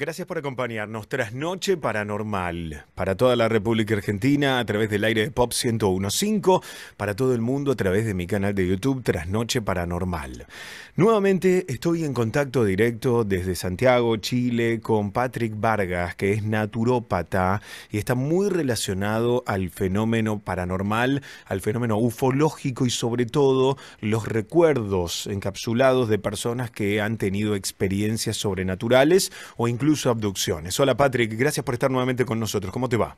Gracias por acompañarnos. Trasnoche Paranormal. Para toda la República Argentina a través del aire de Pop 1015. Para todo el mundo a través de mi canal de YouTube Trasnoche Paranormal. Nuevamente estoy en contacto directo desde Santiago, Chile, con Patrick Vargas, que es naturópata y está muy relacionado al fenómeno paranormal, al fenómeno ufológico y sobre todo los recuerdos encapsulados de personas que han tenido experiencias sobrenaturales o incluso abducciones. Hola Patrick, gracias por estar nuevamente con nosotros. ¿Cómo te va?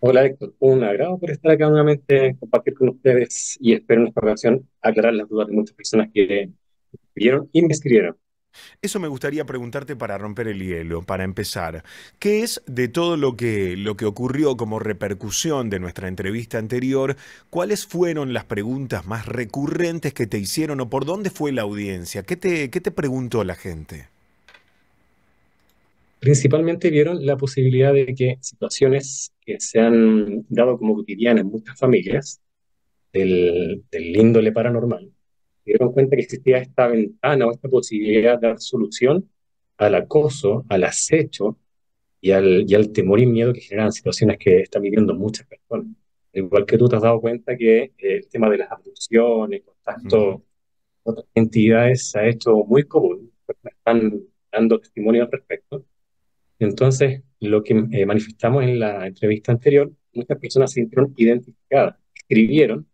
Hola Héctor, un agrado por estar acá nuevamente, compartir con ustedes y espero en esta ocasión aclarar las dudas de muchas personas que vieron y me escribieron. Eso me gustaría preguntarte para romper el hielo, para empezar. ¿Qué es de todo lo que, lo que ocurrió como repercusión de nuestra entrevista anterior? ¿Cuáles fueron las preguntas más recurrentes que te hicieron o por dónde fue la audiencia? ¿Qué te, qué te preguntó la gente? Principalmente vieron la posibilidad de que situaciones que se han dado como cotidianas en muchas familias del, del índole paranormal, dieron cuenta que existía esta ventana o esta posibilidad de dar solución al acoso, al acecho y al, y al temor y miedo que generan situaciones que están viviendo muchas personas. Igual que tú te has dado cuenta que eh, el tema de las abducciones, contacto con otras entidades se ha hecho muy común, están dando testimonio al respecto. Entonces, lo que eh, manifestamos en la entrevista anterior, muchas personas se sintieron identificadas, escribieron,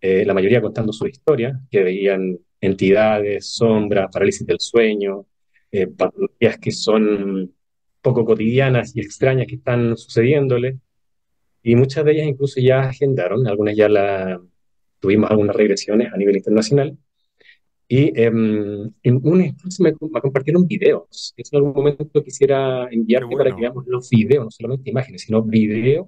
eh, la mayoría contando su historia, que veían entidades, sombras, parálisis del sueño, eh, patologías que son poco cotidianas y extrañas que están sucediéndole. Y muchas de ellas incluso ya agendaron, algunas ya la, tuvimos algunas regresiones a nivel internacional, y em, en un espacio me, me, compartieron videos. Eso en algún momento quisiera enviarte para que veamos los videos, no solamente imágenes, sino videos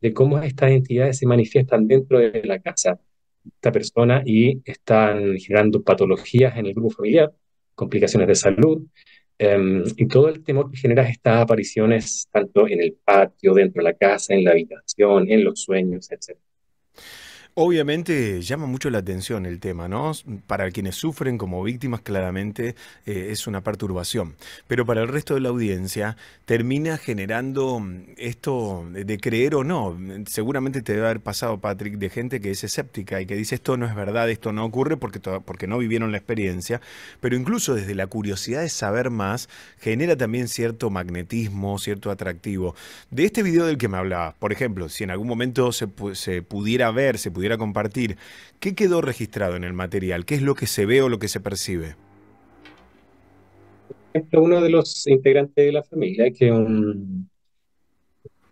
de cómo estas entidades se manifiestan dentro de la casa de esta persona y están generando patologías en el grupo familiar, complicaciones de salud, um, y todo el temor que genera estas apariciones tanto en el patio, dentro de la casa, en la habitación, en los sueños, etc. Obviamente llama mucho la atención el tema, ¿no? Para quienes sufren como víctimas claramente eh, es una perturbación, pero para el resto de la audiencia termina generando mm, esto de creer o no. Seguramente te debe haber pasado, Patrick, de gente que es escéptica y que dice esto no es verdad, esto no ocurre porque, porque no vivieron la experiencia, pero incluso desde la curiosidad de saber más genera también cierto magnetismo, cierto atractivo. De este video del que me hablaba, por ejemplo, si en algún momento se, se pudiera ver, se pudiera pudiera compartir, ¿qué quedó registrado en el material? ¿Qué es lo que se ve o lo que se percibe? Uno de los integrantes de la familia, que un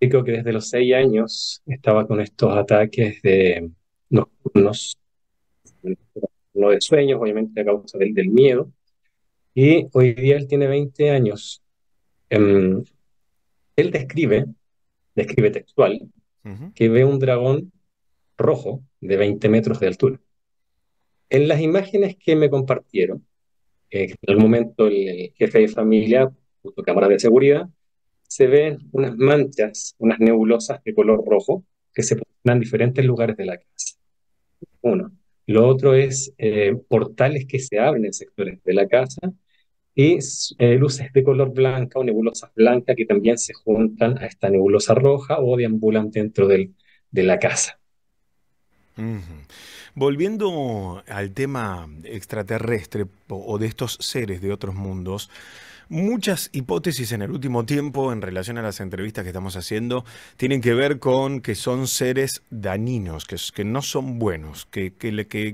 chico que desde los seis años estaba con estos ataques de nocturnos, no de sueños, obviamente a causa del, del miedo, y hoy día él tiene 20 años. Um, él describe, describe textual, uh -huh. que ve un dragón rojo de 20 metros de altura. En las imágenes que me compartieron, eh, en el momento el jefe de familia puso cámara de seguridad, se ven unas manchas, unas nebulosas de color rojo que se ponen en diferentes lugares de la casa. Uno. Lo otro es eh, portales que se abren en sectores de la casa y eh, luces de color blanca o nebulosas blancas que también se juntan a esta nebulosa roja o deambulan dentro del, de la casa. Volviendo al tema extraterrestre o de estos seres de otros mundos, Muchas hipótesis en el último tiempo en relación a las entrevistas que estamos haciendo tienen que ver con que son seres dañinos, que, no son buenos, que,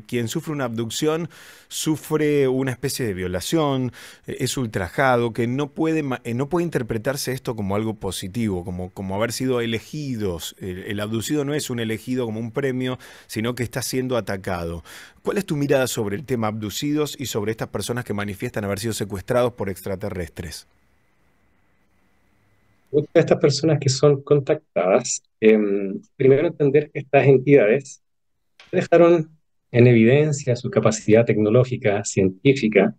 quien sufre una abducción sufre una especie de violación, es ultrajado, que no puede, eh, no puede interpretarse esto como algo positivo, como, como haber sido elegidos. El, el abducido no es un elegido como un premio, sino que está siendo atacado. ¿Cuál es tu mirada sobre el tema abducidos y sobre estas personas que manifiestan haber sido secuestrados por extraterrestres? Muchas de estas personas que son contactadas, eh, primero entender que estas entidades dejaron en evidencia su capacidad tecnológica, científica,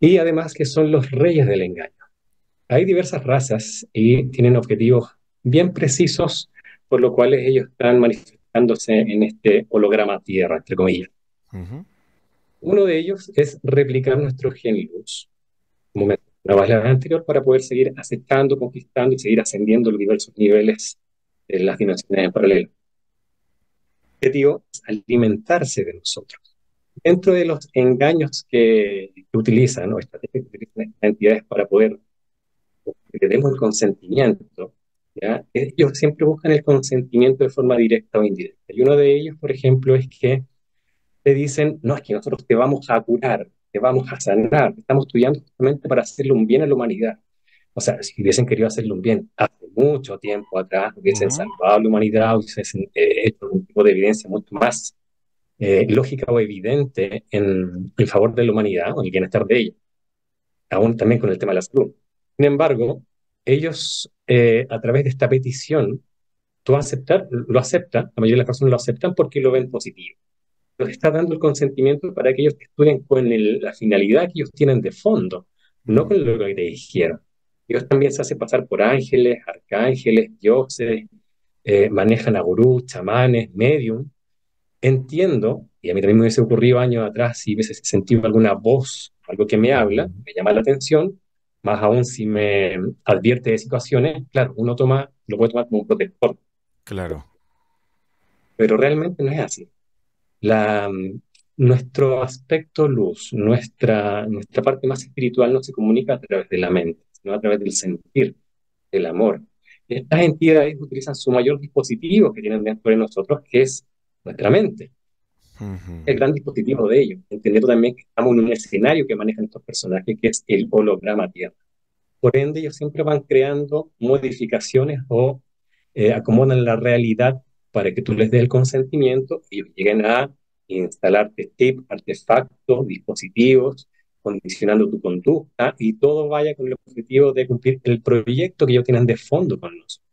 y además que son los reyes del engaño. Hay diversas razas y tienen objetivos bien precisos, por lo cual ellos están manifestándose en este holograma Tierra, entre comillas. Uh -huh. Uno de ellos es replicar nuestro gen luz, como una base anterior para poder seguir aceptando, conquistando y seguir ascendiendo los diversos niveles de las dimensiones en paralelo. El objetivo es alimentarse de nosotros. Dentro de los engaños que, utilizan, o estrategias que utilizan estas entidades para poder que demos el consentimiento, ¿ya? ellos siempre buscan el consentimiento de forma directa o indirecta. Y uno de ellos, por ejemplo, es que te dicen, no, es que nosotros te vamos a curar, te vamos a sanar, estamos estudiando justamente para hacerle un bien a la humanidad. O sea, si hubiesen querido hacerle un bien hace mucho tiempo atrás, hubiesen salvado a la humanidad, hubiesen eh, hecho un tipo de evidencia mucho más eh, lógica o evidente en, en, favor de la humanidad o el bienestar de ella. Aún también con el tema de la salud. Sin embargo, ellos, eh, a través de esta petición, tú aceptar, lo aceptan, la mayoría de las personas lo aceptan porque lo ven positivo. Nos está dando el consentimiento para que ellos estudien con la finalidad que ellos tienen de fondo, no con lo que te dijeron. Ellos también se hacen pasar por ángeles, arcángeles, dioses, eh, manejan a gurús, chamanes, medium. Entiendo, y a mí también me hubiese ocurrido años atrás si hubiese sentido alguna voz, algo que me habla, me llama la atención, más aún si me advierte de situaciones, claro, uno toma, lo puede tomar como un protector. Claro. Pero realmente no es así. La, nuestro aspecto luz, nuestra, nuestra parte más espiritual no se comunica a través de la mente, sino a través del sentir, del amor. Estas entidades utilizan su mayor dispositivo que tienen dentro de nosotros, que es nuestra mente. El gran dispositivo de ellos, entendiendo también que estamos en un escenario que manejan estos personajes, que es el holograma Tierra. Por ende, ellos siempre van creando modificaciones o eh, acomodan la realidad para que tú les des el consentimiento y lleguen a instalarte tips, artefactos, dispositivos, condicionando tu conducta y todo vaya con el objetivo de cumplir el proyecto que ellos tienen de fondo con nosotros.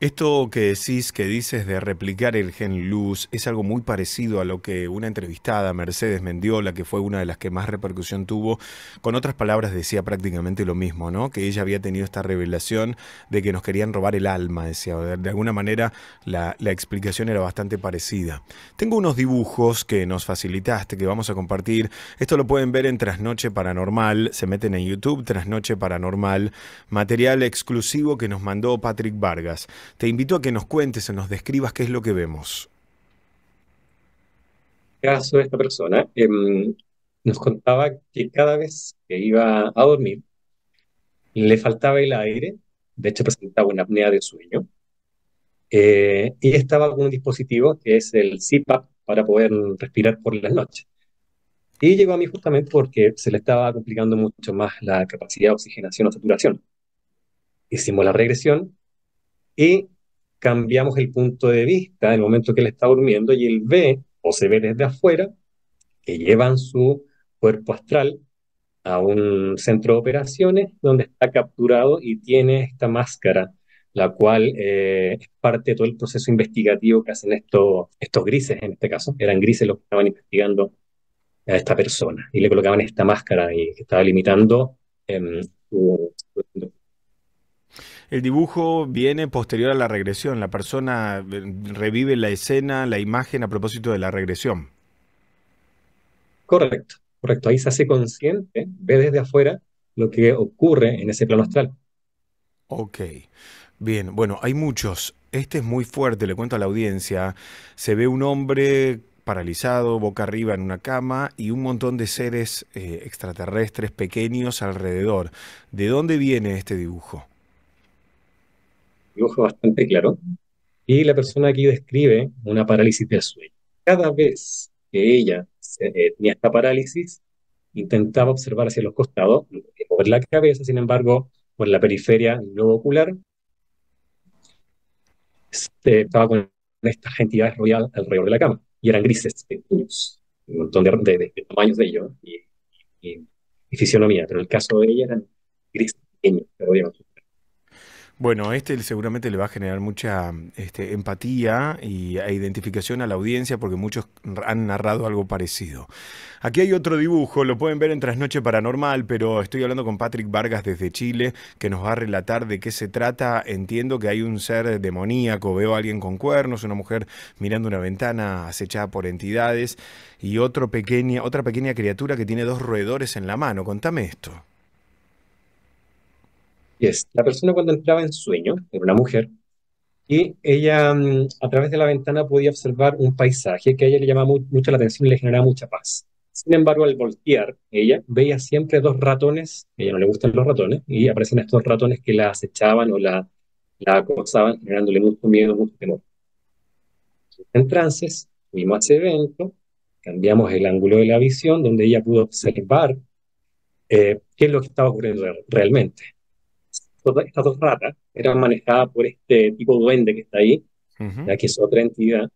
Esto que decís, que dices de replicar el gen luz, es algo muy parecido a lo que una entrevistada, Mercedes Mendiola, que fue una de las que más repercusión tuvo, con otras palabras decía prácticamente lo mismo, ¿no? Que ella había tenido esta revelación de que nos querían robar el alma, decía. De alguna manera la, la explicación era bastante parecida. Tengo unos dibujos que nos facilitaste, que vamos a compartir. Esto lo pueden ver en Trasnoche Paranormal, se meten en YouTube, Trasnoche Paranormal, material exclusivo que nos mandó Patrick Vargas. Te invito a que nos cuentes, nos describas qué es lo que vemos. caso de esta persona em, nos contaba que cada vez que iba a dormir le faltaba el aire, de hecho presentaba una apnea de sueño, eh, y estaba con un dispositivo que es el CPAP para poder respirar por las noches. Y llegó a mí justamente porque se le estaba complicando mucho más la capacidad de oxigenación o saturación. Hicimos la regresión y cambiamos el punto de vista en el momento que él está durmiendo y él ve o se ve desde afuera que llevan su cuerpo astral a un centro de operaciones donde está capturado y tiene esta máscara, la cual eh, es parte de todo el proceso investigativo que hacen estos, estos grises, en este caso, eran grises los que estaban investigando a esta persona y le colocaban esta máscara y estaba limitando em, su, su, el dibujo viene posterior a la regresión. La persona eh, revive la escena, la imagen a propósito de la regresión. Correcto, correcto. Ahí se hace consciente, ve desde afuera lo que ocurre en ese plano astral. Ok. Bien, bueno, hay muchos. Este es muy fuerte, le cuento a la audiencia. Se ve un hombre paralizado, boca arriba en una cama y un montón de seres eh, extraterrestres pequeños alrededor. ¿De dónde viene este dibujo? Dibujo bastante claro. Y la persona aquí describe una parálisis del sueño. Cada vez que ella eh, tenía esta parálisis, intentaba observar hacia los costados, mover la cabeza, sin embargo, por la periferia del globo ocular, este, estaba con estas entidades rodeadas alrededor de la cama, y eran grises, pequeños, un montón de, tamaños de ellos, y, y, fisionomía, pero en el caso de ella eran grises pequeños que Bueno, este seguramente le va a generar mucha este, empatía y, e identificación a la audiencia porque muchos han narrado algo parecido. Aquí hay otro dibujo, lo pueden ver en Trasnoche Paranormal, pero estoy hablando con Patrick Vargas desde Chile que nos va a relatar de qué se trata. Entiendo que hay un ser demoníaco, veo a alguien con cuernos, una mujer mirando una ventana acechada por entidades y otro pequeña, otra pequeña criatura que tiene dos roedores en la mano. Contame esto la persona cuando entraba en sueño, era una mujer, y ella mm, a través de la ventana podía observar un paisaje que a ella le llamaba mucho la atención y le generaba mucha paz. Sin embargo, al voltear, ella veía siempre dos ratones, a ella no le gustan los ratones, y aparecían estos ratones que la acechaban o la, la acosaban, generándole mucho miedo, mucho temor. En trances, fuimos a ese evento, cambiamos el ángulo de la visión, donde ella pudo observar eh, qué es lo que estaba ocurriendo realmente estas dos ratas eran manejadas por este tipo duende que está ahí, ya que es otra entidad.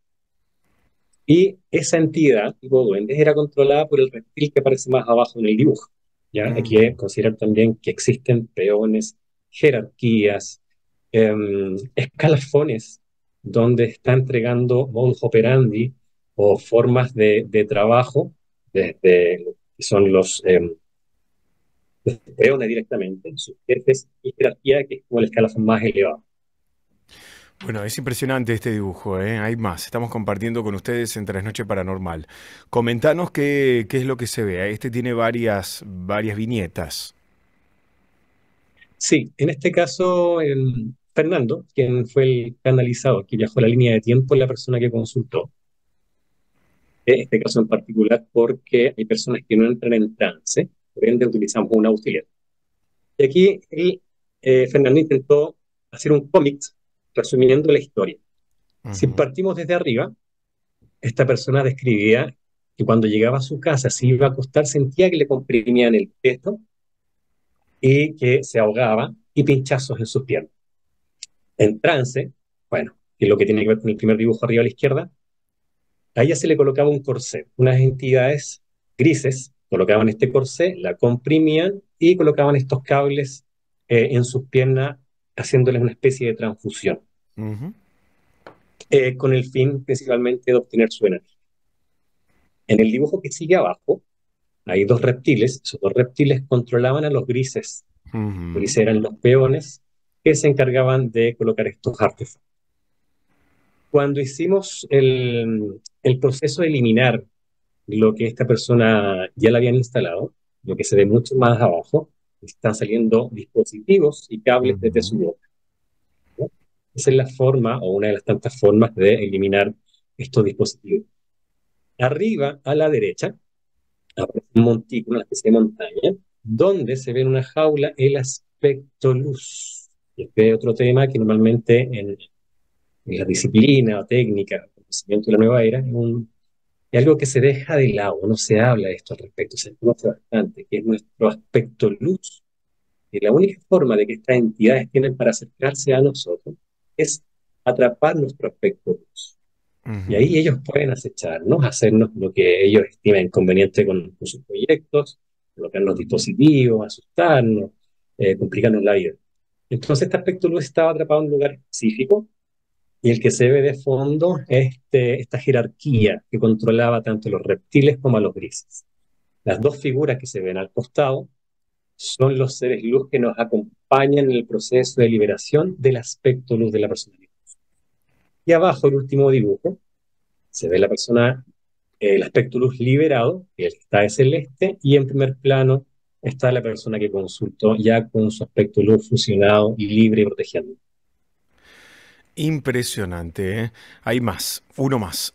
Y esa entidad, tipo duende, era controlada por el reptil que aparece más abajo en el dibujo. ¿ya? Hay que considerar también que existen peones, jerarquías, em, escalafones, donde está entregando modus operandi o formas de, de trabajo, desde que son los em, peones directamente, sus jefes y jerarquía, que es como el escalafón más elevado. Bueno, es impresionante este dibujo, ¿eh? hay más. Estamos compartiendo con ustedes en Noche Paranormal. Comentanos qué, qué, es lo que se ve. Este tiene varias, varias viñetas. Sí, en este caso, Fernando, quien fue el canalizador, que viajó la línea de tiempo, es la persona que consultó. En este caso en particular, porque hay personas que no entran en trance, por ende utilizamos una auxiliar. Y aquí eh, Fernando intentó hacer un cómic resumiendo la historia. Si partimos desde arriba, esta persona describía que cuando llegaba a su casa, se iba a acostar, sentía que le comprimían el pecho y que se ahogaba y pinchazos en sus piernas. En trance, bueno, que es lo que tiene que ver con el primer dibujo arriba a la izquierda, a ella se le colocaba un corset, unas entidades grises colocaban este corsé, la comprimían y colocaban estos cables eh, en sus piernas, haciéndoles una especie de transfusión, eh, con el fin principalmente de obtener su energía. En el dibujo que sigue abajo, hay dos reptiles, esos dos reptiles controlaban a los grises. Los grises eran los peones que se encargaban de colocar estos artefactos. Cuando hicimos el, el proceso de eliminar lo que esta persona ya la habían instalado, lo que se ve mucho más abajo, están saliendo dispositivos y cables desde su boca. Esa es la forma o una de las tantas formas de eliminar estos dispositivos. Arriba, a la derecha, aparece un montículo, una especie de montaña, donde se ve en una jaula el aspecto luz. Este es otro tema que normalmente en, en la disciplina o técnica, conocimiento de la nueva era, es un y algo que se deja de lado, no se habla de esto al respecto, se conoce bastante, que es nuestro aspecto luz. Y la única forma de que estas entidades tienen para acercarse a nosotros es atrapar nuestro aspecto luz. Y ahí ellos pueden acecharnos, hacernos lo que ellos estimen conveniente con, sus proyectos, colocar los dispositivos, asustarnos, eh, complicarnos la vida. Entonces este aspecto luz estaba atrapado en un lugar específico y el que se ve de fondo es este, esta jerarquía que controlaba tanto los reptiles como a los grises. Las dos figuras que se ven al costado son los seres luz que nos acompañan en el proceso de liberación del aspecto luz de la personalidad. Y abajo, el último dibujo, se ve la persona, el aspecto luz liberado, que está de celeste, y en primer plano está la persona que consultó ya con su aspecto luz fusionado y libre y protegiendo. Impresionante, ¿eh? Hay más, uno más.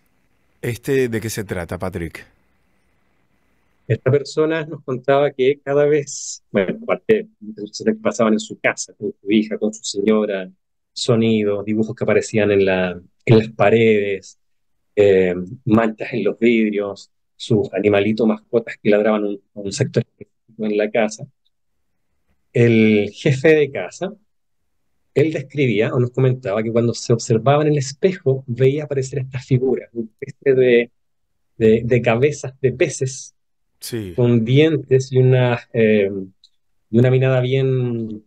¿Este de qué se trata, Patrick? Esta persona nos contaba que cada vez, bueno, aparte de cosas que pasaban en su casa, con su hija, con su señora, sonidos, dibujos que aparecían en, la, en las paredes, eh, manchas en los vidrios, sus animalitos mascotas que ladraban un, un sector en la casa. El jefe de casa él describía o nos comentaba que cuando se observaba en el espejo veía aparecer estas figuras, una especie de, de, cabezas de peces con dientes y una, eh, y una mirada bien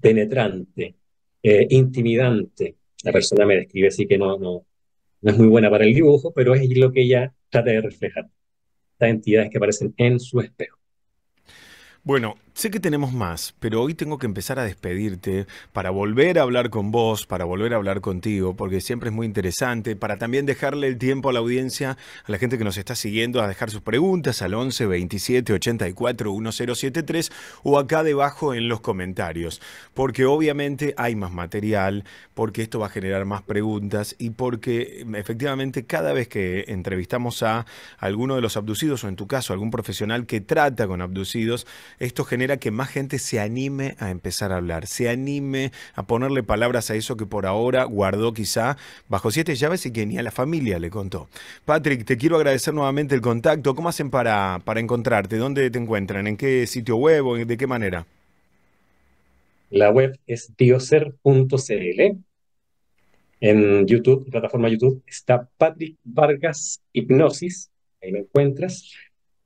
penetrante. eh, intimidante. La persona me describe así que no, no, no es muy buena para el dibujo, pero es lo que ella trata de reflejar. Estas entidades que aparecen en su espejo. Bueno, sé que tenemos más, pero hoy tengo que empezar a despedirte para volver a hablar con vos, para volver a hablar contigo, porque siempre es muy interesante, para también dejarle el tiempo a la audiencia, a la gente que nos está siguiendo, a dejar sus preguntas al 11 27 84 1073 o acá debajo en los comentarios, porque obviamente hay más material, porque esto va a generar más preguntas y porque efectivamente cada vez que entrevistamos a alguno de los abducidos o en tu caso algún profesional que trata con abducidos, esto genera que más gente se anime a empezar a hablar, se anime a ponerle palabras a eso que por ahora guardó quizá bajo siete llaves y que ni a la familia le contó. Patrick, te quiero agradecer nuevamente el contacto. ¿Cómo hacen para, para encontrarte? ¿Dónde te encuentran? ¿En qué sitio web o de qué manera? La web es bioser.cl. En YouTube, plataforma YouTube, está Patrick Vargas Hipnosis. Ahí me encuentras.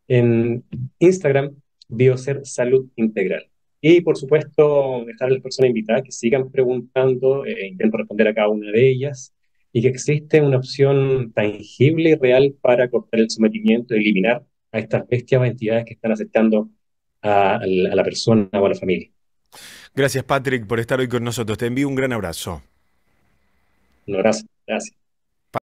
En Instagram Bioser Salud Integral. Y por supuesto, dejar a las personas invitadas que sigan preguntando, eh, intento responder a cada una de ellas, y que existe una opción tangible y real para cortar el sometimiento, eliminar a estas bestias o entidades que están aceptando a, a la persona o a la familia. Gracias, Patrick, por estar hoy con nosotros. Te envío un gran abrazo. Un abrazo. Gracias.